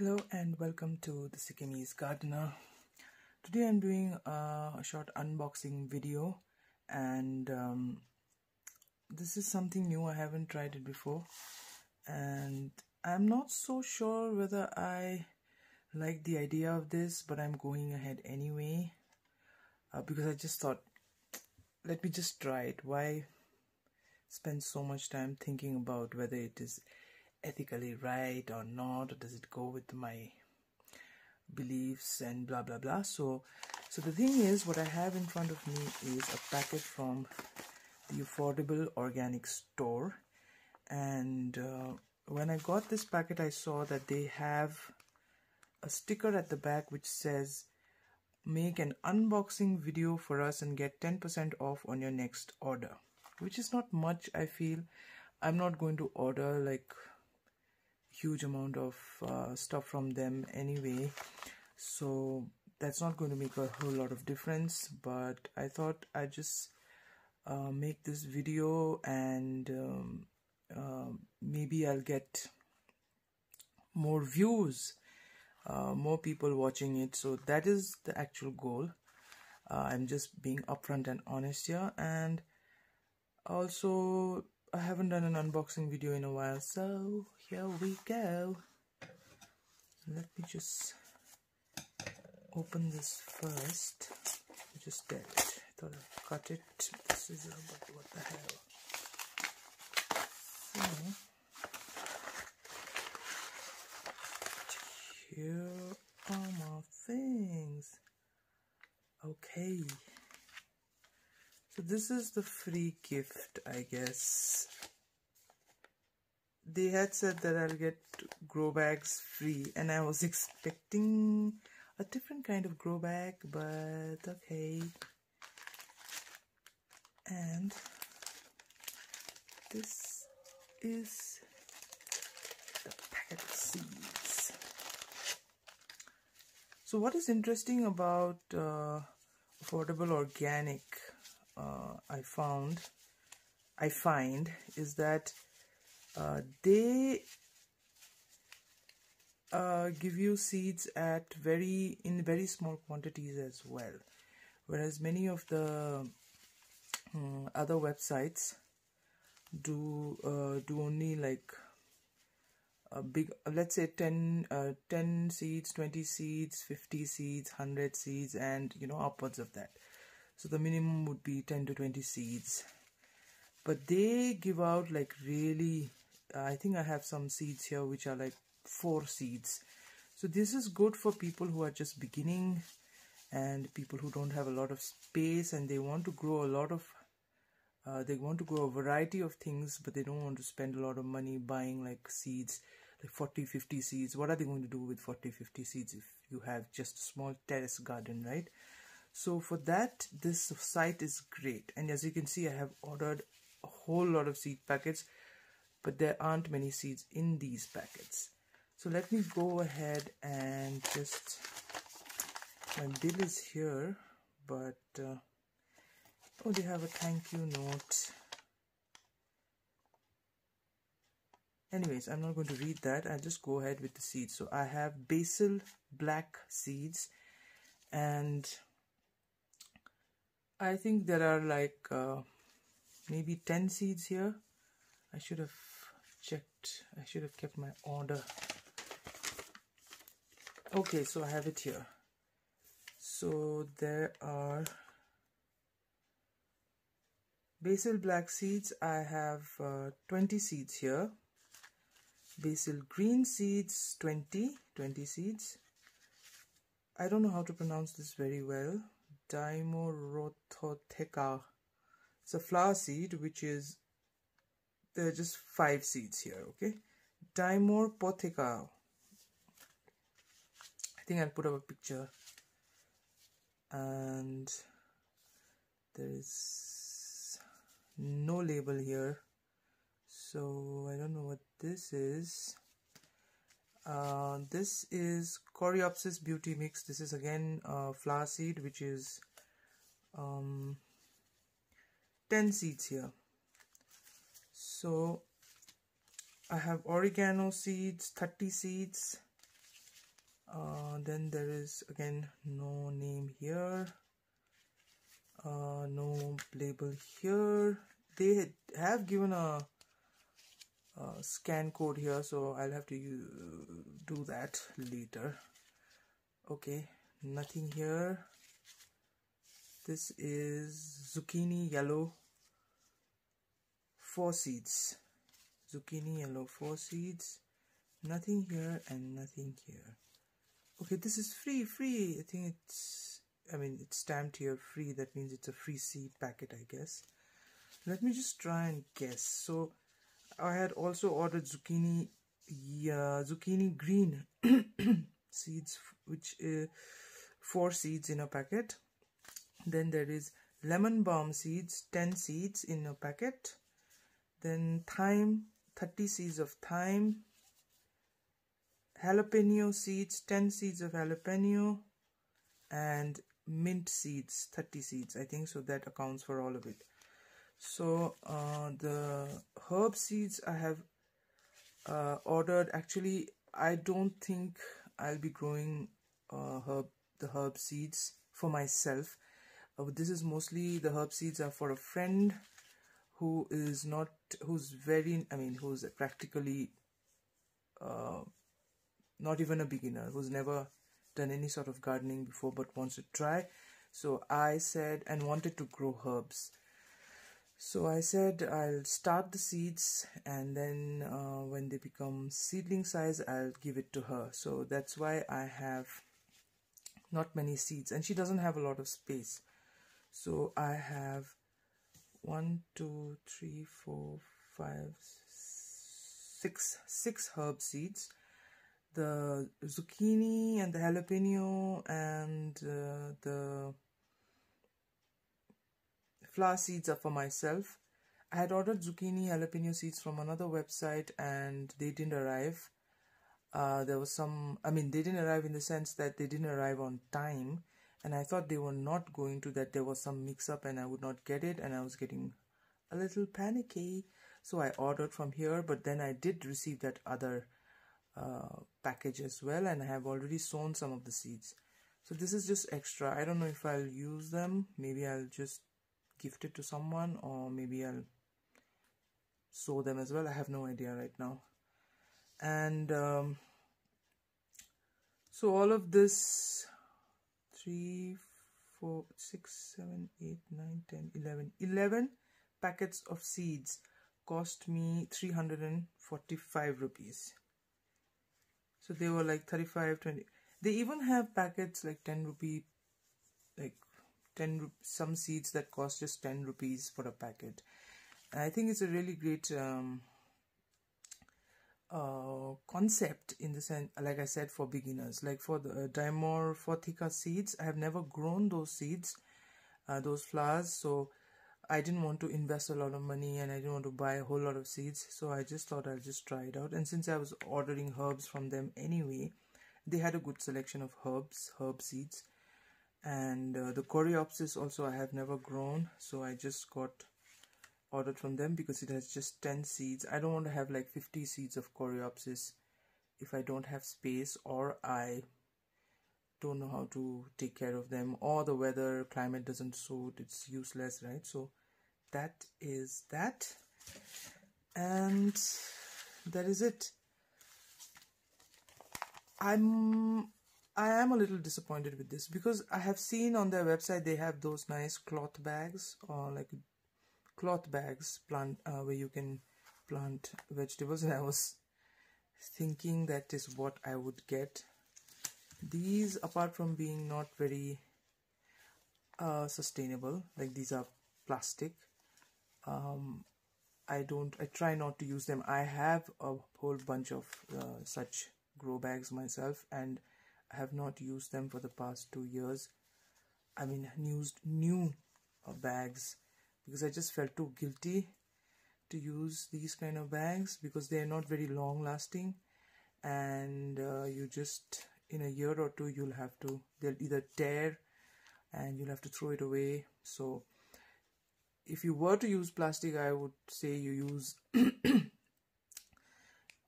Hello and welcome to the Sikkimese Gardener. Today I'm doing a short unboxing video and um, this is something new. I haven't tried it before and I'm not so sure whether I like the idea of this but I'm going ahead anyway uh, because I just thought let me just try it. Why spend so much time thinking about whether it is ethically right or not or does it go with my beliefs and blah blah blah? So so the thing is what i have in front of me is a packet from the affordable organic store. And uh, when i got this packet i saw that they have a sticker at the back which says make an unboxing video for us and get 10% off on your next order which is not much i feel. I'm not going to order like huge amount of uh, stuff from them anyway. So that's not going to make a whole lot of difference but I thought I'd just uh, make this video and um, uh, maybe I'll get more views uh, more people watching it. So that is the actual goal. Uh, I'm just being upfront and honest here. And also I haven't done an unboxing video in a while so here we go. Let me just open this first. I just dead I thought I'd cut it. This is about what the hell? So here are my things. Okay this is the free gift, I guess. They had said that I'll get grow bags free and I was expecting a different kind of grow bag, but okay. And this is the packet of seeds. So what is interesting about uh, affordable organic uh, I found I find is that uh, they uh, give you seeds at very in very small quantities as well. Whereas many of the um, other websites do uh, do only like a big let's say 10 uh, 10 seeds 20 seeds 50 seeds 100 seeds and you know upwards of that so the minimum would be 10 to 20 seeds. But they give out like really I think I have some seeds here which are like four seeds. So this is good for people who are just beginning and people who don't have a lot of space and they want to grow a lot of uh, they want to grow a variety of things but they don't want to spend a lot of money buying like seeds like 40 50 seeds. What are they going to do with 40 50 seeds if you have just a small terrace garden right so for that this site is great. And as you can see I have ordered a whole lot of seed packets but there aren't many seeds in these packets. So let me go ahead and just my bill is here but uh, oh they have a thank you note. Anyways I'm not going to read that. I'll just go ahead with the seeds. So I have basil black seeds and I think there are like uh, maybe 10 seeds here. I should have checked. I should have kept my order. Okay, so I have it here. So there are basil black seeds. I have uh, 20 seeds here. Basil green seeds, 20, 20 seeds. I don't know how to pronounce this very well. Dimorototheca. It's a flower seed which is there are just five seeds here, okay? Dimorpotheca. I think I'll put up a picture. And there is no label here. So I don't know what this is. Uh, this is Coreopsis Beauty Mix. This is again a flower seed which is um, 10 seeds here. So I have oregano seeds, 30 seeds. uh, then there is again no name here uh, no label here they have given a, a, scan code here so I'll have to do that later. Okay nothing here. This is zucchini yellow four seeds. Zucchini yellow four seeds. Nothing here and nothing here. Okay this is free free. I think it's I mean it's stamped here free. That means it's a free seed packet I guess. Let me just try and guess. So I had also ordered zucchini yeah zucchini green seeds which uh, four seeds in a packet. Then there is lemon balm seeds 10 seeds in a packet. Then thyme 30 seeds of thyme. Jalapeno seeds 10 seeds of jalapeno. And mint seeds 30 seeds i think so that accounts for all of it so uh, the herb seeds i have uh, ordered actually i don't think i'll be growing uh, herb the herb seeds for myself. Uh, this is mostly the herb seeds are for a friend who is not who's very i mean who's practically uh, not even a beginner who's never done any sort of gardening before but wants to try. So i said and wanted to grow herbs so i said i'll start the seeds and then uh, when they become seedling size i'll give it to her. So that's why i have not many seeds and she doesn't have a lot of space. So i have one two three four five six six herb seeds the zucchini and the jalapeno and uh, the flower seeds are for myself. I had ordered zucchini jalapeno seeds from another website and they didn't arrive. Uh, there was some, I mean, they didn't arrive in the sense that they didn't arrive on time. And I thought they were not going to, that there was some mix up and I would not get it. And I was getting a little panicky. So I ordered from here, but then I did receive that other uh, package as well and I have already sown some of the seeds so this is just extra I don't know if I'll use them maybe I'll just gift it to someone or maybe I'll sow them as well. I have no idea right now. And um, so all of this 3 4 6 7 8 9 10 11 11 packets of seeds cost me 345 rupees. So they were like 35 20 they even have packets like 10 rupee like 10 some seeds that cost just 10 rupees for a packet and i think it's a really great um, uh, concept in the sense like i said for beginners like for the uh, dimorphotheca seeds i have never grown those seeds uh, those flowers so I didn't want to invest a lot of money and I didn't want to buy a whole lot of seeds. So I just thought I'll just try it out. And since I was ordering herbs from them anyway, they had a good selection of herbs, herb seeds. And uh, the coreopsis also I have never grown. So I just got ordered from them because it has just 10 seeds. I don't want to have like 50 seeds of coreopsis if I don't have space or I don't know how to take care of them or the weather climate doesn't suit it's useless right so that is that and that is it i'm i am a little disappointed with this because i have seen on their website they have those nice cloth bags or like cloth bags plant uh, where you can plant vegetables. And i was thinking that is what i would get. These apart from being not very uh, sustainable like these are plastic um, I don't I try not to use them. I have a whole bunch of uh, such grow bags myself and have not used them for the past two years. I mean used new uh, bags because I just felt too guilty to use these kind of bags because they are not very long lasting and uh, you just in a year or two you'll have to they'll either tear and you'll have to throw it away. So if you were to use plastic i would say you use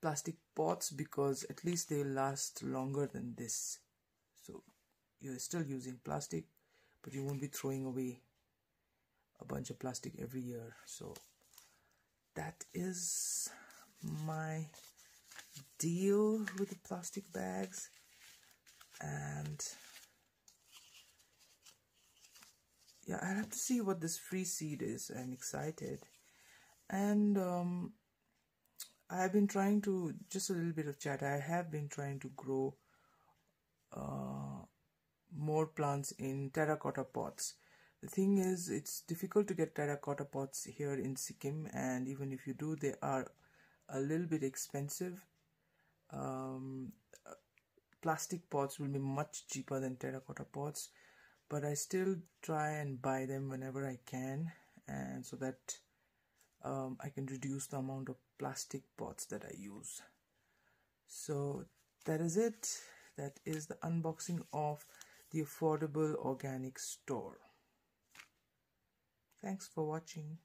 plastic pots because at least they last longer than this. So you're still using plastic but you won't be throwing away a bunch of plastic every year. So that is my deal with the plastic bags. And yeah i have to see what this free seed is. I'm excited. And um, i've been trying to just a little bit of chat i have been trying to grow uh, more plants in terracotta pots. The thing is it's difficult to get terracotta pots here in sikkim and even if you do they are a little bit expensive. Um, plastic pots will be much cheaper than terracotta pots but I still try and buy them whenever I can and so that um, I can reduce the amount of plastic pots that I use. So that is it. That is the unboxing of the affordable organic store. Thanks for watching